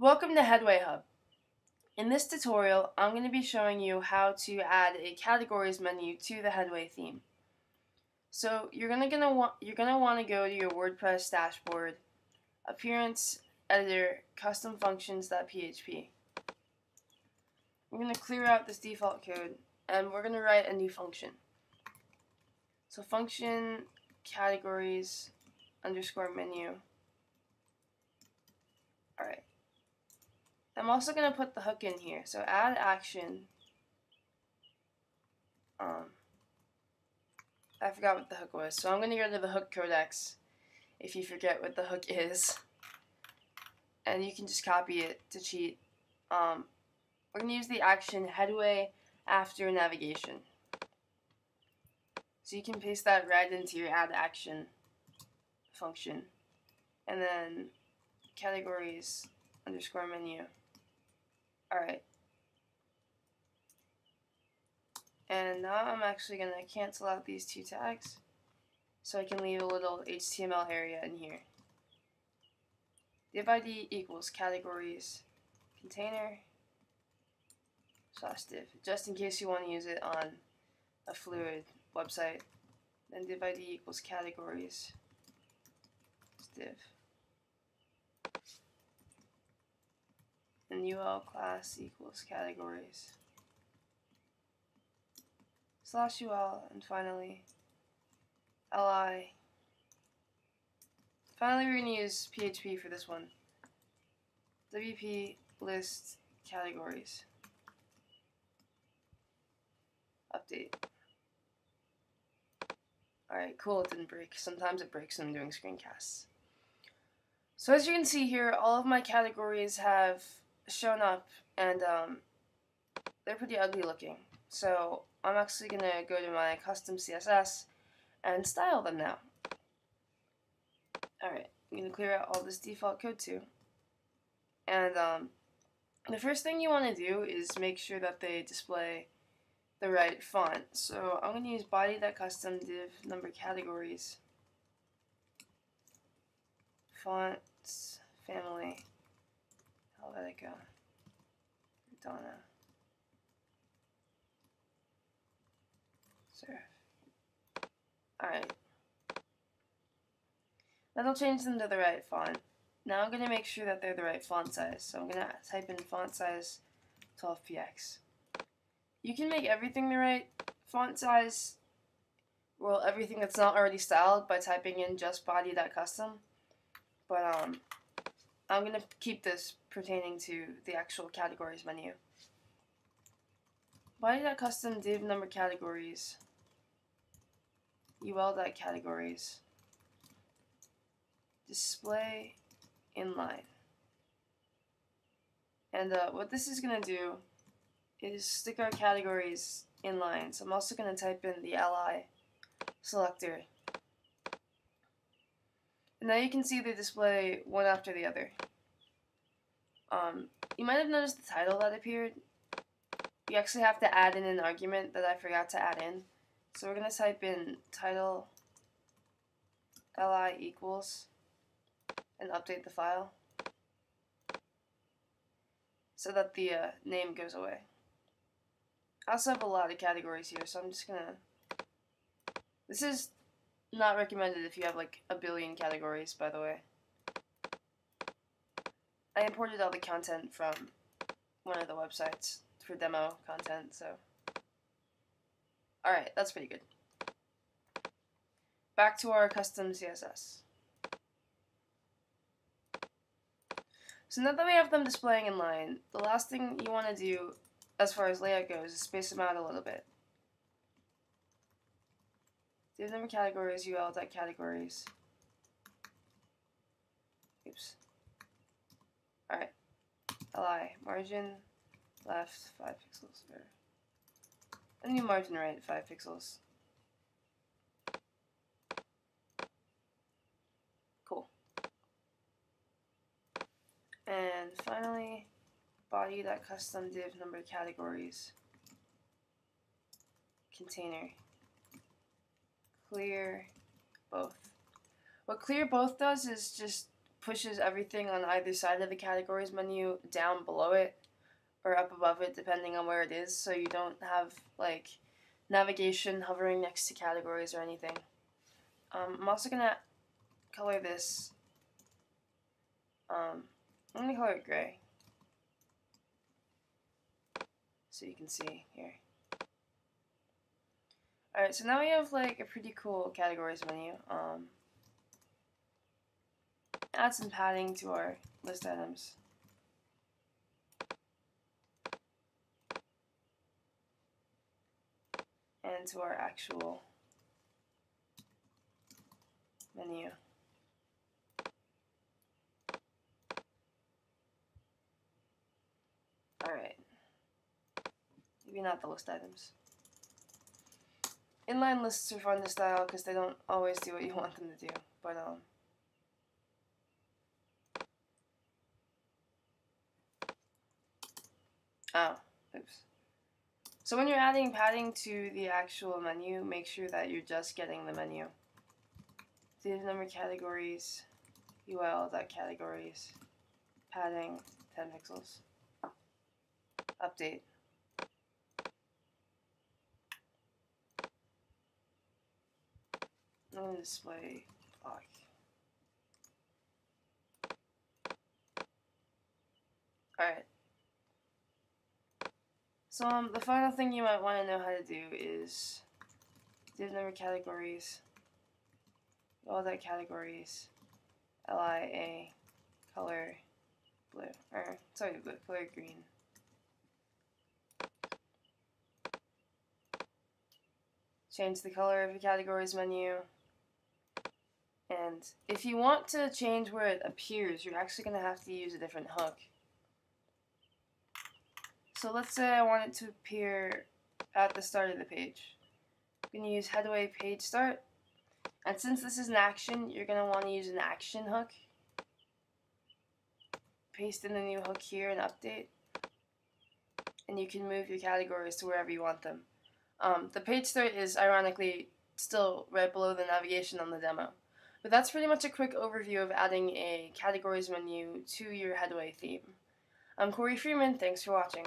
Welcome to Headway Hub. In this tutorial, I'm going to be showing you how to add a categories menu to the Headway theme. So you're gonna gonna want you're gonna want to go to your WordPress dashboard, Appearance Editor, Custom Functions.php. We're gonna clear out this default code, and we're gonna write a new function. So function categories underscore menu. Alright. I'm also going to put the hook in here. So add action. Um, I forgot what the hook was. So I'm going to go to the hook codex if you forget what the hook is. And you can just copy it to cheat. Um, we're going to use the action headway after navigation. So you can paste that right into your add action function. And then categories underscore menu. Alright. And now I'm actually going to cancel out these two tags so I can leave a little HTML area in here. Div ID equals categories container slash div, just in case you want to use it on a fluid website. Then div ID equals categories div. And UL class equals categories. Slash UL and finally LI finally we're going to use PHP for this one. WP list categories. Update. Alright cool it didn't break. Sometimes it breaks when I'm doing screencasts. So as you can see here all of my categories have shown up and um, they're pretty ugly looking. So I'm actually going to go to my custom CSS and style them now. Alright, I'm going to clear out all this default code too. And um, the first thing you want to do is make sure that they display the right font. So I'm going to use body.custom div number categories. Fonts, family, Helvetica, Verdana, Serif. Alright. That'll change them to the right font. Now I'm going to make sure that they're the right font size. So I'm going to type in font size 12px. You can make everything the right font size, well, everything that's not already styled by typing in just body.custom. But um, I'm going to keep this pertaining to the actual categories menu. Body.custom div number categories. ul.categories. Display inline. And uh, what this is going to do is stick our categories inline. So I'm also going to type in the li selector and now you can see they display one after the other. Um, you might have noticed the title that appeared. You actually have to add in an argument that I forgot to add in. So we're going to type in title li equals and update the file so that the uh, name goes away. I also have a lot of categories here, so I'm just going to... This is not recommended if you have like a billion categories, by the way. I imported all the content from one of the websites for demo content, so. Alright, that's pretty good. Back to our custom CSS. So now that we have them displaying in line, the last thing you want to do as far as layout goes is space them out a little bit. Div number categories, UL dot categories. Oops. Alright. Li, margin left 5 pixels. Or a new margin right 5 pixels. Cool. And finally, body dot custom div number categories container clear both. What clear both does is just pushes everything on either side of the categories menu down below it or up above it, depending on where it is, so you don't have like navigation hovering next to categories or anything. Um, I'm also gonna color this. Um, I'm gonna color it gray, so you can see here. Alright, so now we have like a pretty cool categories menu. Um, add some padding to our list items. And to our actual menu. Alright. Maybe not the list items. Inline lists are fun to style because they don't always do what you want them to do, but um, Oh, oops. So when you're adding padding to the actual menu, make sure that you're just getting the menu. Div number categories, UL categories, padding 10 pixels, update. Display block. Alright. So um, the final thing you might want to know how to do is div number categories, all that categories, LIA, color blue, or sorry, blue, color green. Change the color of the categories menu. And if you want to change where it appears, you're actually going to have to use a different hook. So let's say I want it to appear at the start of the page. I'm going to use headway page start. And since this is an action, you're going to want to use an action hook. Paste in the new hook here and update. And you can move your categories to wherever you want them. Um, the page start is ironically still right below the navigation on the demo. But that's pretty much a quick overview of adding a categories menu to your headway theme. I'm Corey Freeman, thanks for watching.